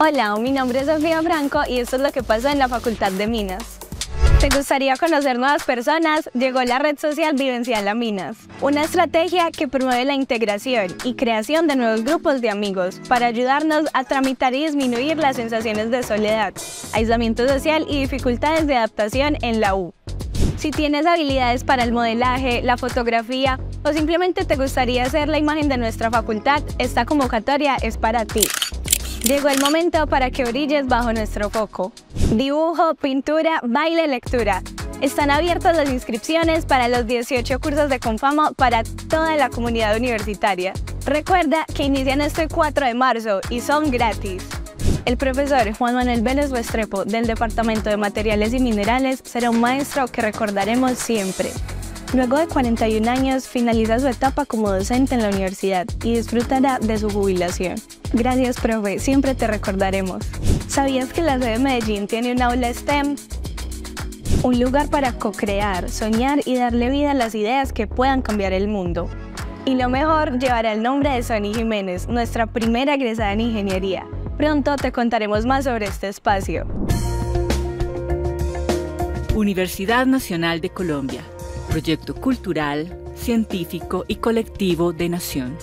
Hola, mi nombre es Sofía Franco y esto es lo que pasa en la Facultad de Minas. ¿Te gustaría conocer nuevas personas? Llegó la red social Vivencial a Minas, una estrategia que promueve la integración y creación de nuevos grupos de amigos para ayudarnos a tramitar y disminuir las sensaciones de soledad, aislamiento social y dificultades de adaptación en la U. Si tienes habilidades para el modelaje, la fotografía o simplemente te gustaría ser la imagen de nuestra facultad, esta convocatoria es para ti. Llegó el momento para que brilles bajo nuestro foco. Dibujo, pintura, baile, lectura. Están abiertas las inscripciones para los 18 cursos de Confamo para toda la comunidad universitaria. Recuerda que inician este 4 de marzo y son gratis. El profesor Juan Manuel Vélez Restrepo del Departamento de Materiales y Minerales será un maestro que recordaremos siempre. Luego de 41 años, finaliza su etapa como docente en la universidad y disfrutará de su jubilación. Gracias, profe, siempre te recordaremos. ¿Sabías que la sede de Medellín tiene un aula STEM? Un lugar para co-crear, soñar y darle vida a las ideas que puedan cambiar el mundo. Y lo mejor, llevará el nombre de Sonny Jiménez, nuestra primera egresada en ingeniería. Pronto te contaremos más sobre este espacio. Universidad Nacional de Colombia proyecto cultural, científico y colectivo de nación.